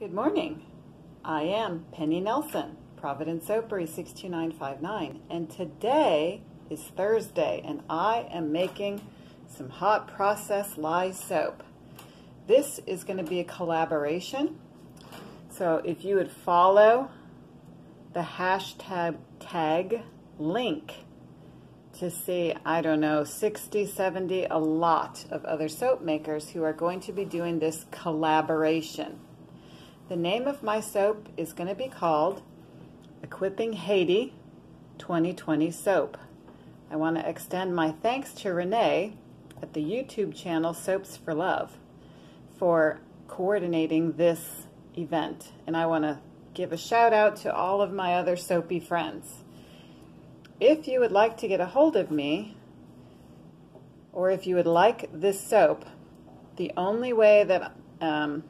Good morning. I am Pennie Nelson, Providence Soapery 62959, and today is Thursday, and I am making some hot process lye soap. This is going to be a collaboration, so if you would follow the hashtag tag link to see, I don't know, 60, 70, a lot of other soap makers who are going to be doing this collaboration. The name of my soap is going to be called Equipping Haiti 2020 Soap. I want to extend my thanks to Renee at the YouTube channel Soaps for Love for coordinating this event. And I want to give a shout out to all of my other soapy friends. If you would like to get a hold of me, or if you would like this soap, the only way that um,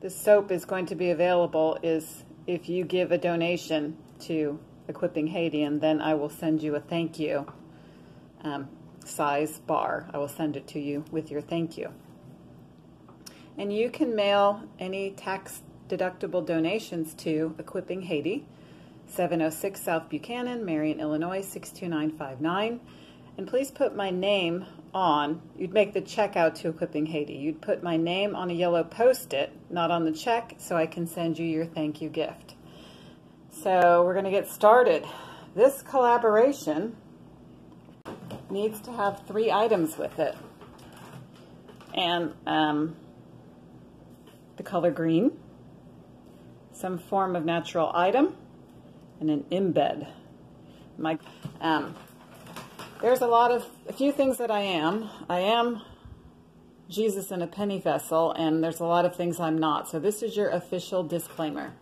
the soap is going to be available is if you give a donation to Equipping Haiti, and then I will send you a thank you um, size bar. I will send it to you with your thank you. And you can mail any tax deductible donations to Equipping Haiti, 706 South Buchanan, Marion, Illinois 62959. And please put my name on, you'd make the check out to Equipping Haiti. You'd put my name on a yellow post-it, not on the check, so I can send you your thank you gift. So we're going to get started. This collaboration needs to have three items with it. And um, the color green, some form of natural item, and an embed. My, um, there's a lot of, a few things that I am. I am Jesus in a penny vessel, and there's a lot of things I'm not. So this is your official disclaimer.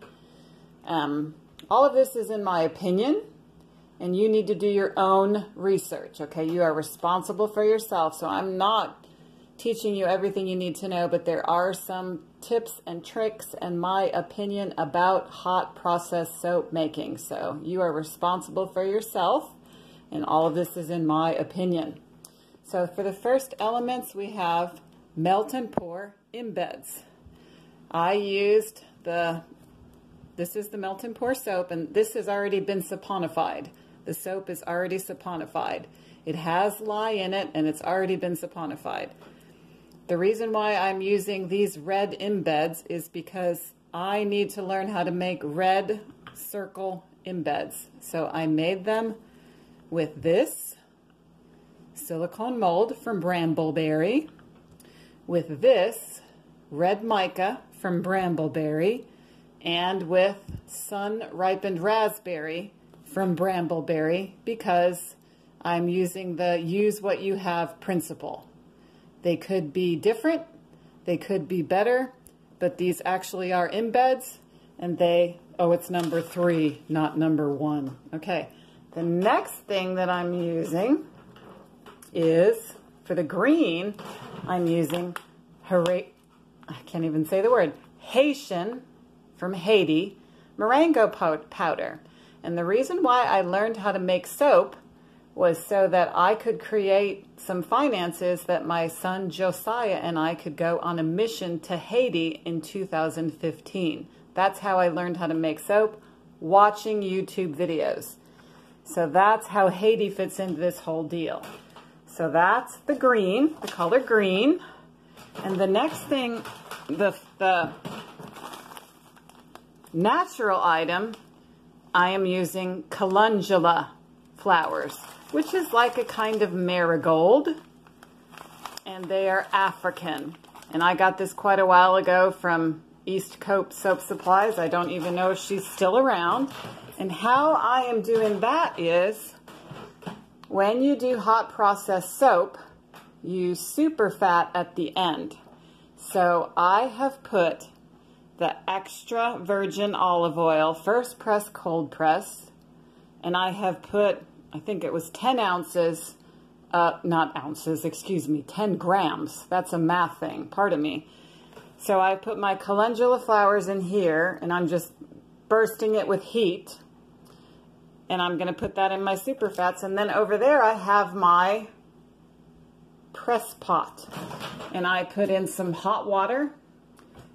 Um, all of this is in my opinion, and you need to do your own research, okay? You are responsible for yourself, so I'm not teaching you everything you need to know, but there are some tips and tricks and my opinion about hot process soap making. So you are responsible for yourself and all of this is in my opinion. So for the first elements, we have melt and pour embeds. I used the, this is the melt and pour soap, and this has already been saponified. The soap is already saponified. It has lye in it, and it's already been saponified. The reason why I'm using these red embeds is because I need to learn how to make red circle embeds. So I made them with this silicone mold from Brambleberry, with this red mica from Brambleberry, and with sun-ripened raspberry from Brambleberry because I'm using the use what you have principle. They could be different, they could be better, but these actually are embeds and they, oh, it's number three, not number one. Okay. The next thing that I'm using is, for the green, I'm using, I can't even say the word, Haitian from Haiti moringa powder. And the reason why I learned how to make soap was so that I could create some finances that my son Josiah and I could go on a mission to Haiti in 2015. That's how I learned how to make soap, watching YouTube videos. So that's how Haiti fits into this whole deal. So that's the green, the color green. And the next thing, the, the natural item, I am using calendula flowers, which is like a kind of marigold. And they are African. And I got this quite a while ago from East Cope Soap Supplies. I don't even know if she's still around. And how I am doing that is when you do hot process soap, use super fat at the end. So I have put the extra virgin olive oil, first press, cold press, and I have put, I think it was 10 ounces, uh, not ounces, excuse me, 10 grams. That's a math thing, pardon me. So I put my calendula flowers in here, and I'm just bursting it with heat and I'm going to put that in my super fats. And then over there I have my press pot. And I put in some hot water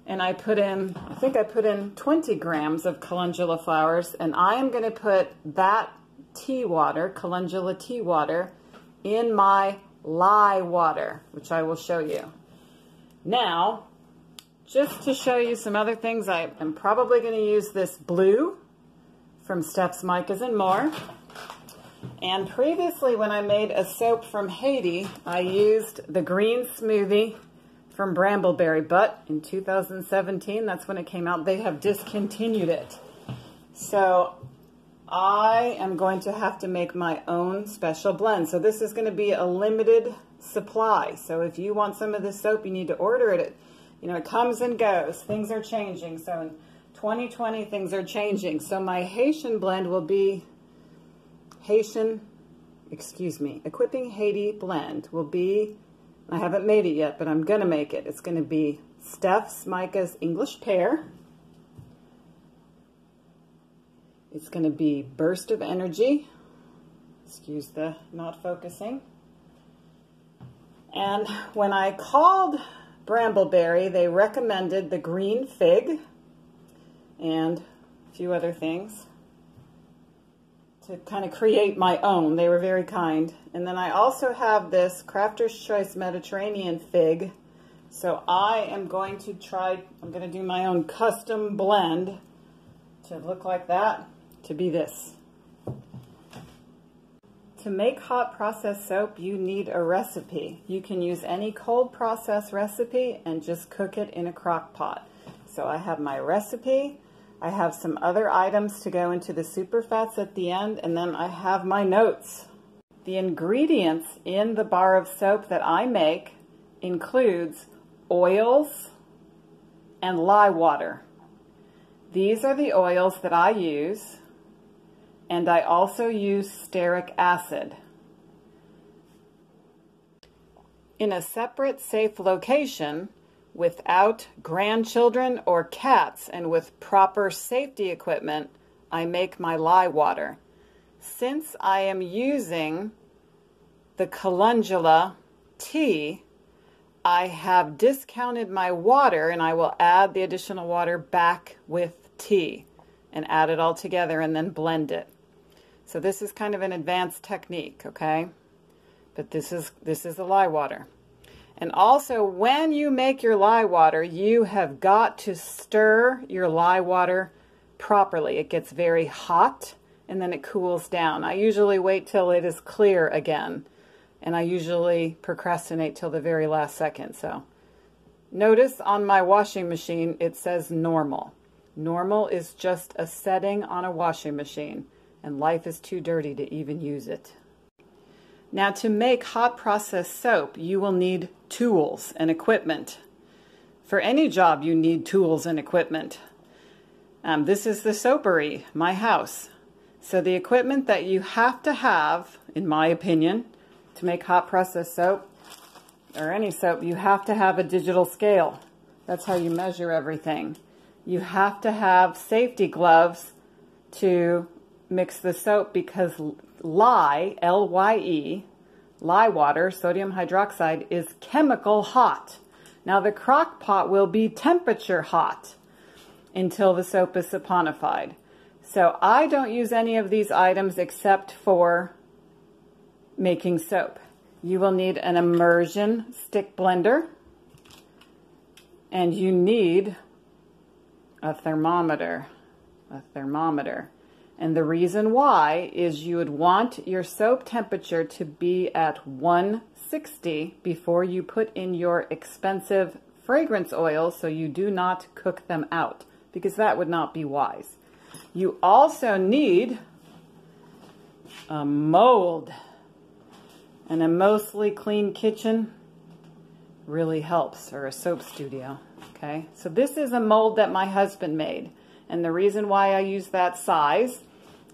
and I put in, I think I put in 20 grams of calendula flowers, and I am going to put that tea water, calendula tea water, in my lye water, which I will show you. Now, just to show you some other things, I am probably going to use this blue from Steph's Micas and More. And previously when I made a soap from Haiti, I used the green smoothie from Brambleberry, but in 2017, that's when it came out, they have discontinued it. So I am going to have to make my own special blend. So this is going to be a limited supply. So if you want some of this soap, you need to order it. You know, it comes and goes. Things are changing. So 2020, things are changing. So my Haitian blend will be Haitian, excuse me, Equipping Haiti blend will be, I haven't made it yet, but I'm going to make it. It's going to be Steph's Mica's English Pear. It's going to be Burst of Energy. Excuse the not focusing. And when I called Brambleberry, they recommended the green fig and a few other things to kind of create my own. They were very kind. And then I also have this Crafter's Choice Mediterranean fig. So I am going to try, I'm going to do my own custom blend to look like that, to be this. To make hot process soap, you need a recipe. You can use any cold process recipe and just cook it in a crock pot. So I have my recipe. I have some other items to go into the super fats at the end, and then I have my notes. The ingredients in the bar of soap that I make includes oils and lye water. These are the oils that I use and I also use stearic acid. In a separate safe location, without grandchildren or cats and with proper safety equipment, I make my lye water. Since I am using the calendula tea, I have discounted my water and I will add the additional water back with tea and add it all together and then blend it. So this is kind of an advanced technique, okay? But this is, this is the lye water. And also, when you make your lye water, you have got to stir your lye water properly. It gets very hot and then it cools down. I usually wait till it is clear again. And I usually procrastinate till the very last second. So notice on my washing machine, it says normal. Normal is just a setting on a washing machine and life is too dirty to even use it. Now to make hot process soap, you will need tools and equipment. For any job, you need tools and equipment. Um, this is the soapery, my house. So the equipment that you have to have, in my opinion, to make hot process soap, or any soap, you have to have a digital scale. That's how you measure everything. You have to have safety gloves to mix the soap because lye, L-Y-E, lye water, sodium hydroxide, is chemical hot. Now the crock pot will be temperature hot until the soap is saponified. So I don't use any of these items except for making soap. You will need an immersion stick blender and you need a thermometer, a thermometer. And the reason why is you would want your soap temperature to be at 160 before you put in your expensive fragrance oils so you do not cook them out because that would not be wise. You also need a mold and a mostly clean kitchen really helps or a soap studio. Okay, so this is a mold that my husband made. And the reason why I use that size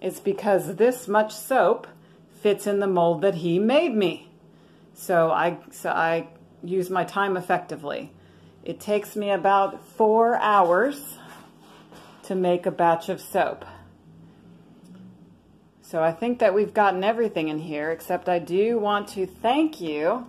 is because this much soap fits in the mold that he made me. So I, so I use my time effectively. It takes me about four hours to make a batch of soap. So I think that we've gotten everything in here, except I do want to thank you.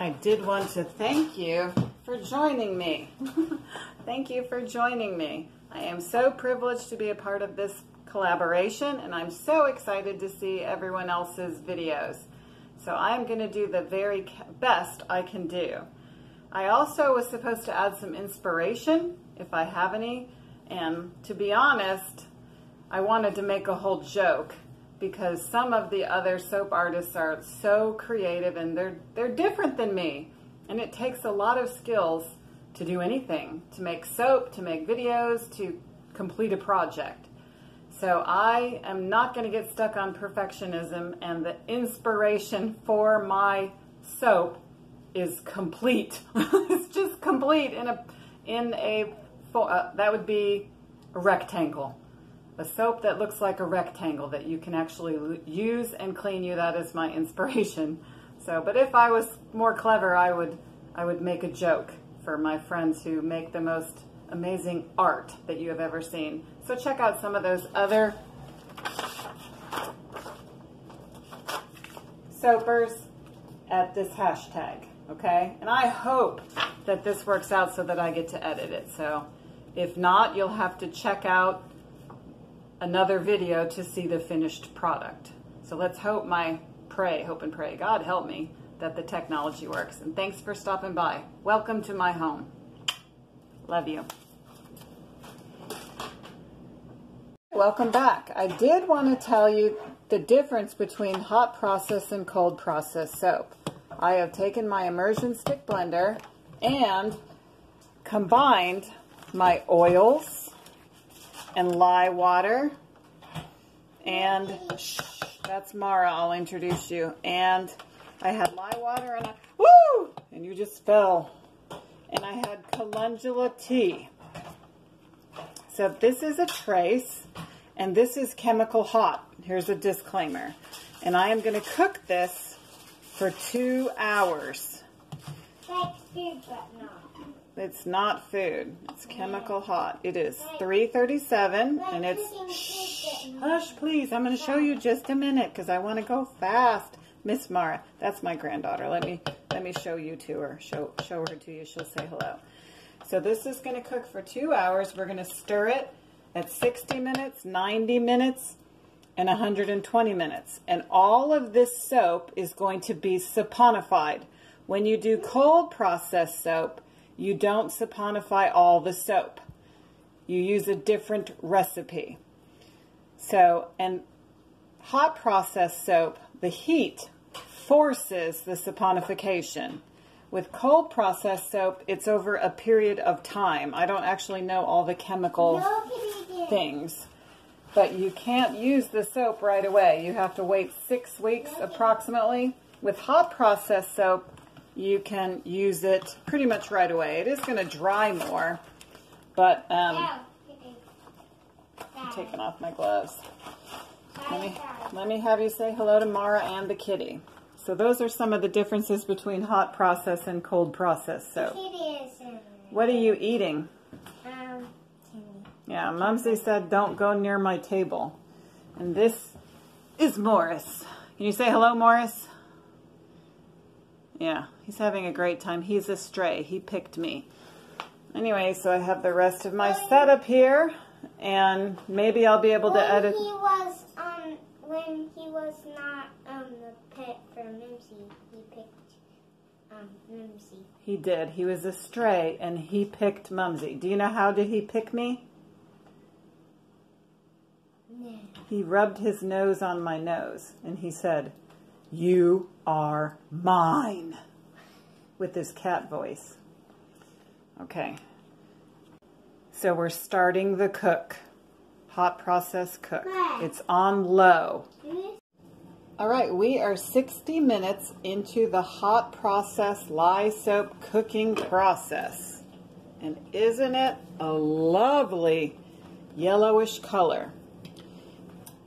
I did want to thank you for joining me. Thank you for joining me. I am so privileged to be a part of this collaboration and I'm so excited to see everyone else's videos. So I'm going to do the very best I can do. I also was supposed to add some inspiration, if I have any, and to be honest, I wanted to make a whole joke because some of the other soap artists are so creative and they're, they're different than me. And it takes a lot of skills to do anything, to make soap, to make videos, to complete a project. So I am not going to get stuck on perfectionism and the inspiration for my soap is complete. it's just complete in a in a uh, that would be a rectangle. A soap that looks like a rectangle that you can actually use and clean you. That is my inspiration. So, but if I was more clever, I would I would make a joke for my friends who make the most amazing art that you have ever seen. So check out some of those other soapers at this hashtag, okay? And I hope that this works out so that I get to edit it. So if not, you'll have to check out another video to see the finished product. So let's hope my, pray, hope and pray, God help me, that the technology works. And thanks for stopping by. Welcome to my home. Love you. Welcome back. I did want to tell you the difference between hot process and cold process soap. I have taken my immersion stick blender and combined my oils and lye water and that's Mara, I'll introduce you. And I had my water and I, woo, and you just fell. And I had calendula tea. So this is a trace and this is chemical hot. Here's a disclaimer. And I am going to cook this for two hours. It's not food. It's chemical hot. It is 337 and it's shh, hush please. I'm going to show you just a minute because I want to go fast. Miss Mara, that's my granddaughter. Let me let me show you to her. Show show her to you. She'll say hello. So this is going to cook for 2 hours. We're going to stir it at 60 minutes, 90 minutes, and 120 minutes. And all of this soap is going to be saponified. When you do cold process soap, you don't saponify all the soap. You use a different recipe. So, and hot process soap, the heat forces the saponification. With cold process soap, it's over a period of time. I don't actually know all the chemical things, but you can't use the soap right away. You have to wait six weeks approximately. With hot process soap, you can use it pretty much right away. It is going to dry more, but um, I'm taking off my gloves. Let me, let me have you say hello to Mara and the kitty. So those are some of the differences between hot process and cold process soap. What are you eating? Um, yeah, Mumsy said don't go near my table. And this is Morris. Can you say hello, Morris? Yeah, he's having a great time. He's a stray. He picked me. Anyway, so I have the rest of my setup here, and maybe I'll be able to when edit. He was um when he was not um the pet for Mimsy, he picked um Mimsy. He did. He was a stray, and he picked Mumsy. Do you know how did he pick me? No. He rubbed his nose on my nose, and he said, "You are mine," with this cat voice. Okay. So we're starting the cook. Hot process cook. It's on low. All right, we are 60 minutes into the hot process lye soap cooking process. And isn't it a lovely yellowish color?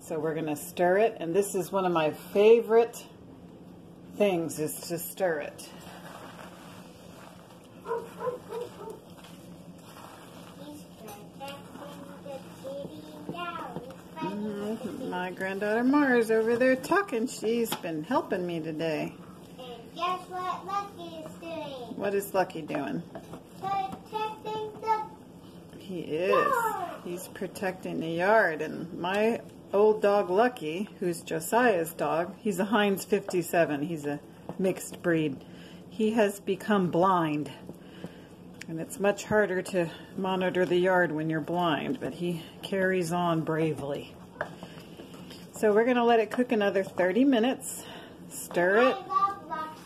So we're going to stir it, and this is one of my favorite things is to stir it. He's protecting the kitty down. He's fighting with the kitty. My granddaughter Mars over there talking. She's been helping me today. And guess what Lucky is doing? What is Lucky doing? He is. He's protecting the yard. And my old dog Lucky, who's Josiah's dog, he's a Heinz 57. He's a mixed breed. He has become blind. And it's much harder to monitor the yard when you're blind, but he carries on bravely. So we're going to let it cook another 30 minutes. Stir it. Love Lucky.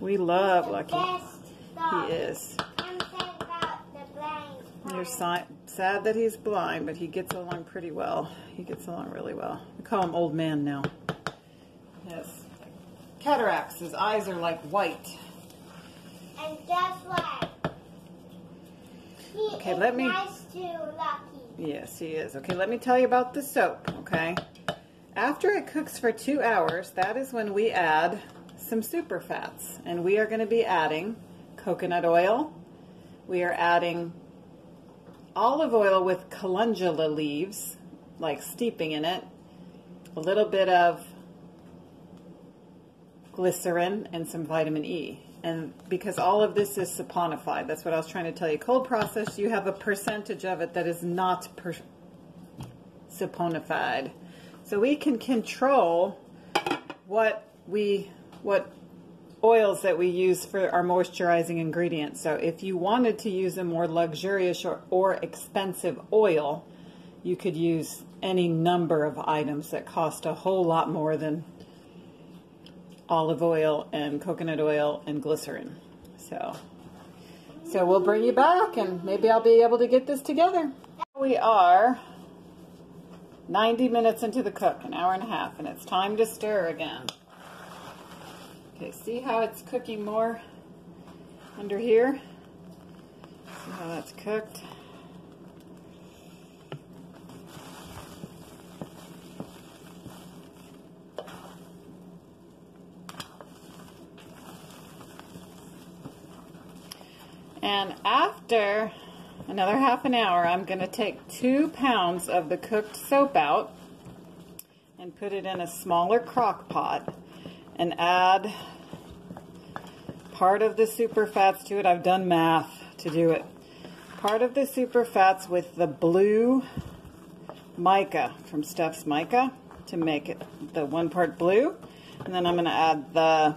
We love Lucky. He is. I'm sad about the blind You're part. si- sad that he's blind, but he gets along pretty well. He gets along really well. We call him old man now. Yes. Cataracts. His eyes are like white. And guess what? He Okay, is let me- nice to Lucky. Yes, he is. Okay, let me tell you about the soap, okay? After it cooks for two hours, that is when we add some super fats. And we are going to be adding coconut oil. We are adding olive oil with calendula leaves, like steeping in it. A little bit of glycerin and some vitamin E. And because all of this is saponified, that's what I was trying to tell you. Cold process, you have a percentage of it that is not saponified. So we can control what we what oils that we use for our moisturizing ingredients. So if you wanted to use a more luxurious or, or expensive oil, you could use any number of items that cost a whole lot more than olive oil and coconut oil and glycerin. So so we'll bring you back and maybe I'll be able to get this together. We are 90 minutes into the cook, an hour and a half, and it's time to stir again. Okay, see how it's cooking more under here? See how that's cooked? And after another half an hour, I'm going to take two pounds of the cooked soap out and put it in a smaller crock pot and add part of the super fats to it. I've done math to do it. Part of the super fats with the blue mica from Steph's Mica to make it the one part blue. And then I'm going to add the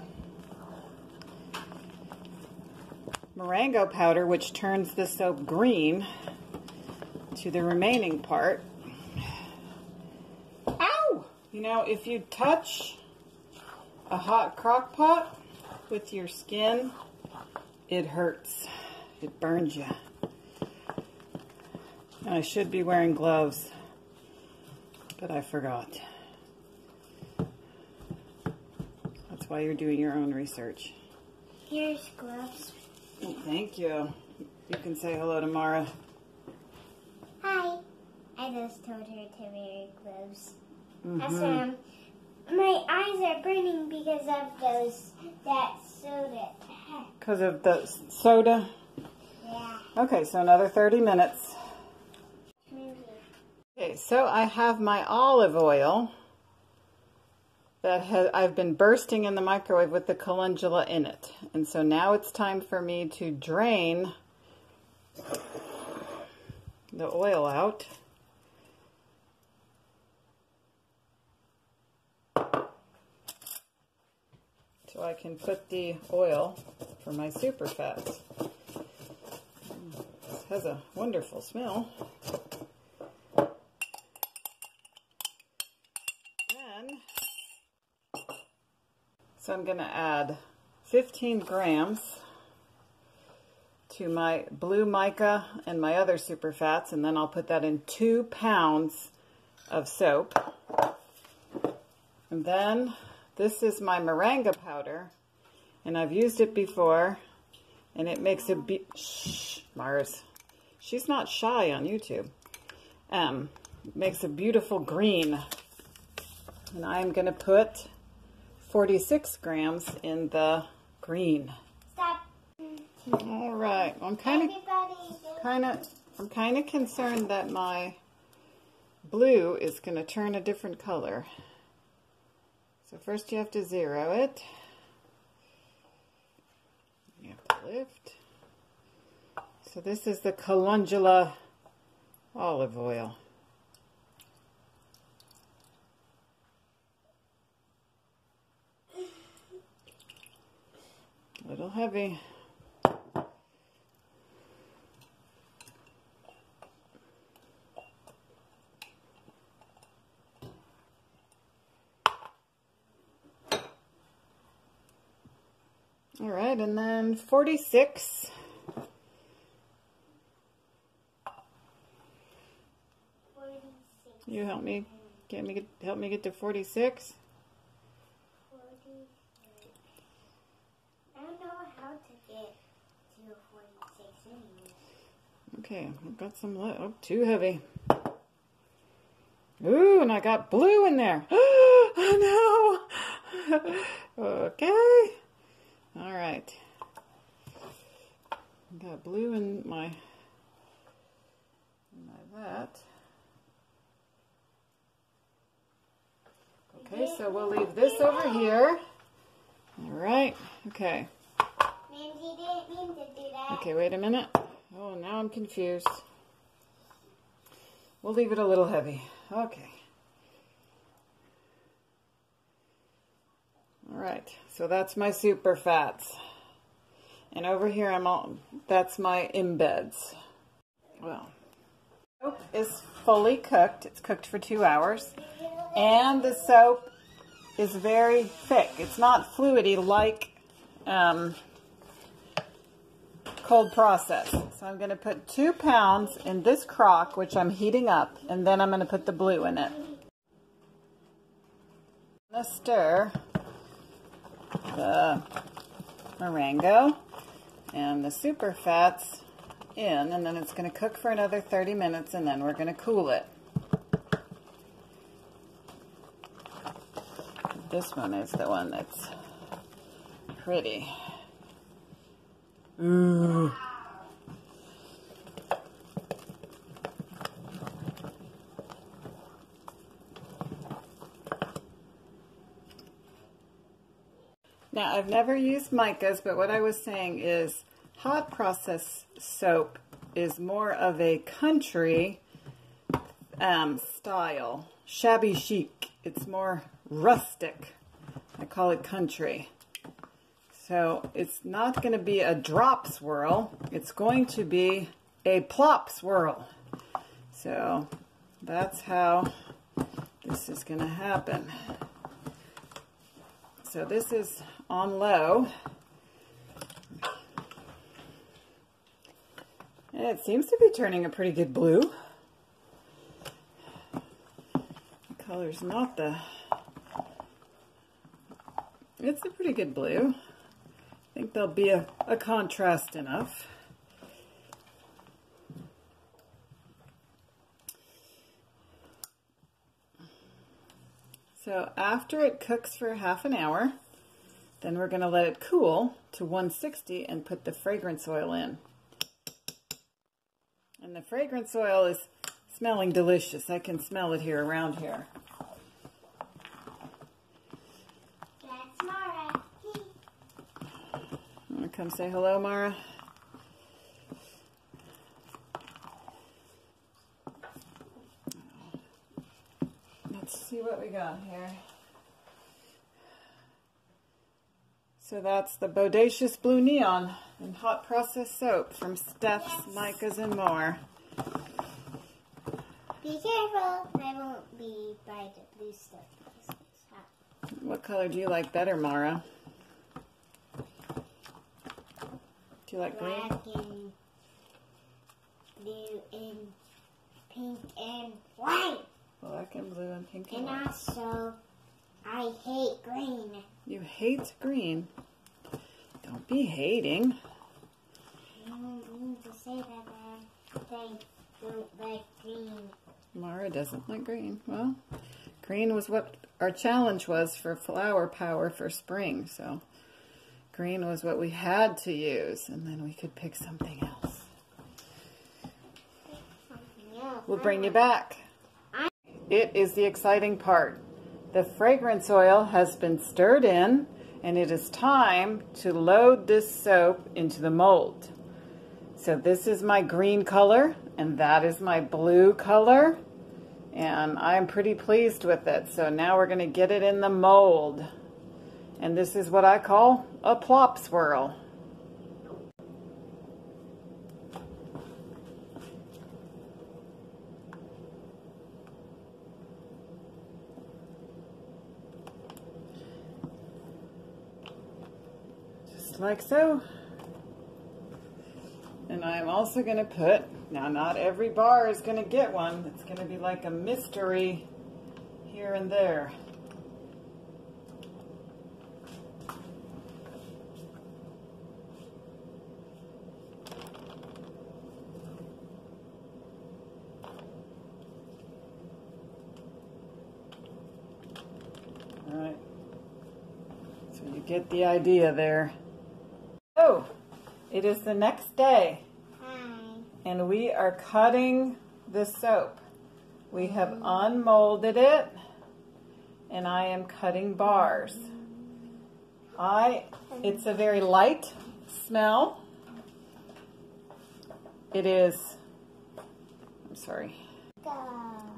moringa powder, which turns the soap green, to the remaining part. Ow! You know, if you touch a hot crock pot with your skin, it hurts. It burns you. I should be wearing gloves, but I forgot. That's why you're doing your own research. Here's gloves. Oh, Thank you. You can say hello to Mara. Hi. I just told her to wear gloves. Mhm. um, my eyes are burning because of those that soda. Because of the soda. Yeah. Okay, so another 30 minutes. Okay, so I have my olive oil that has, I've been bursting in the microwave with the calendula in it. And so now it's time for me to drain the oil out. So I can put the oil for my super fats. This has a wonderful smell. Then, so I'm going to add 15 grams to my blue mica and my other super fats, and then I'll put that in two pounds of soap. And then this is my moringa powder, and I've used it before, and it makes a be- shh, Mars. She's not shy on YouTube. Um, makes a beautiful green and I'm going to put 46 grams in the green. Stop. All right. I'm kind of kind of I'm kind of concerned that my blue is going to turn a different color. So first you have to zero it. You have to lift. So this is the calendula olive oil. A little heavy. All right, and then 46. You help me get me get, help me get to 46. I don't know how to get to 46 anyway. Okay, I've got some left. Oh, too heavy. Ooh, and I got blue in there. oh no. okay. Right. Got blue in my in my that. Okay, so we'll leave this over here. All right. Okay. Mandy didn't mean to do that. Okay, wait a minute. Oh, now I'm confused. We'll leave it a little heavy. Okay. All right, so that's my super fats. And over here, I'm all, that's my embeds. Well, soap is fully cooked. It's cooked for two hours. And the soap is very thick. It's not fluidy like um, cold process. So I'm going to put two pounds in this crock, which I'm heating up, and then I'm going to put the blue in it. I'm going to stir the moringa and the super fats in, and then it's going to cook for another 30 minutes, and then we're going to cool it. This one is the one that's pretty. Ooh. Now, I've never used micas, but what I was saying is hot process soap is more of a country um, style, shabby chic. It's more rustic. I call it country. So it's not going to be a drop swirl. It's going to be a plop swirl. So that's how this is going to happen. So this is on low. It seems to be turning a pretty good blue. The color's not the... It's a pretty good blue. I think there'll be a, a contrast enough. So after it cooks for half an hour, then we're going to let it cool to 160 and put the fragrance oil in. And the fragrance oil is smelling delicious. I can smell it here around here. That's Mara. Want to come say hello, Mara? Let's see what we got here. So that's the Bodacious Blue Neon and Hot Process Soap from Steph's, Mica's, and more. Be careful. I won't be by the blue stuff. because it's hot. What color do you like better, Mara? Do you like green? Black and blue and pink and white. Black and blue and pink and And white. also, I hate green. You hate green. Don't be hating. I to say that I don't like green. Mara doesn't like green. Well, green was what our challenge was for flower power for spring. So green was what we had to use, and then we could pick. Something else. We'll bring you back. It is the exciting part. The fragrance oil has been stirred in, and it is time to load this soap into the mold. So this is my green color. And that is my blue color. And I'm pretty pleased with it. So now we're going to get it in the mold. And this is what I call a plop swirl. Just like so. And I'm also going to put, now not every bar is going to get one. It's going to be like a mystery here and there. All right. So you get the idea there. It is the next day, Hi. and we are cutting the soap. We have unmolded it, and I am cutting bars. I, it's a very light smell. It is, I'm sorry.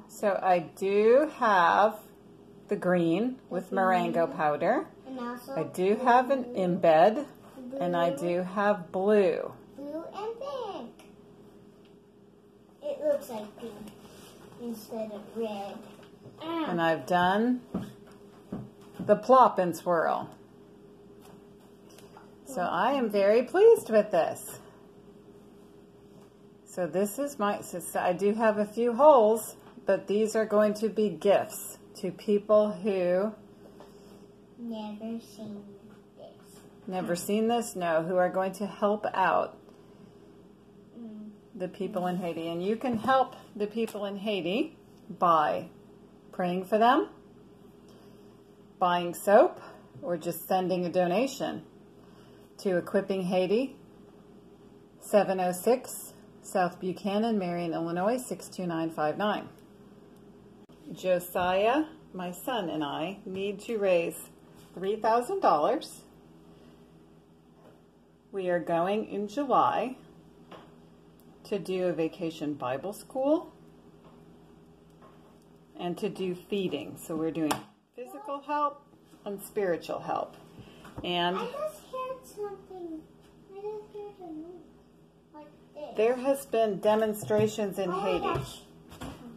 So I do have the green with moringa powder. I do have an embed, and I do have blue. blue and pink. It looks like pink instead of red. Ah. And I've done the plop and swirl. So I am very pleased with this. So this is my, so I do have a few holes, but these are going to be gifts to people who Never seen. Never seen this, no, who are going to help out the people in Haiti. And you can help the people in Haiti by praying for them, buying soap, or just sending a donation to Equipping Haiti, 706 South Buchanan, Marion, Illinois, 62959. Josiah, my son, and I need to raise $3,000. We are going in July to do a vacation Bible school and to do feeding. So we're doing physical help and spiritual help. And I just heard something. I just heard a like there has been demonstrations in oh Haiti.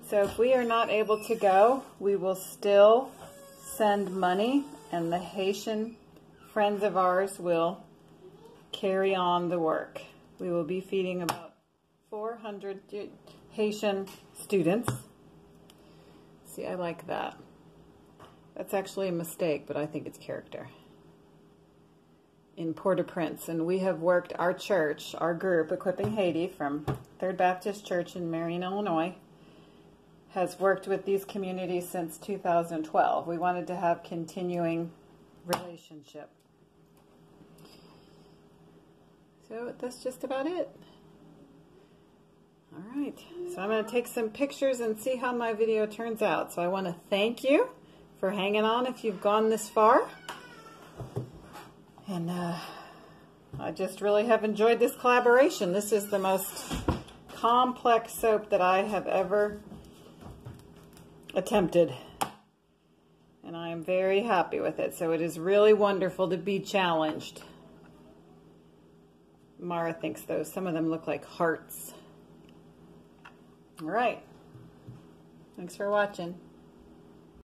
So if we are not able to go, we will still send money and the Haitian friends of ours will carry on the work. We will be feeding about 400 Haitian students. See, I like that. That's actually a mistake, but I think it's character. In Port-au-Prince, and we have worked our church, our group, Equipping Haiti from Third Baptist Church in Marion, Illinois, has worked with these communities since 2012. We wanted to have continuing relationship. So that's just about it. All right, so I'm going to take some pictures and see how my video turns out. So I want to thank you for hanging on if you've gone this far. And uh, I just really have enjoyed this collaboration. This is the most complex soap that I have ever attempted. And I am very happy with it. So it is really wonderful to be challenged. Mara thinks those, some of them look like hearts. All right. Thanks for watching.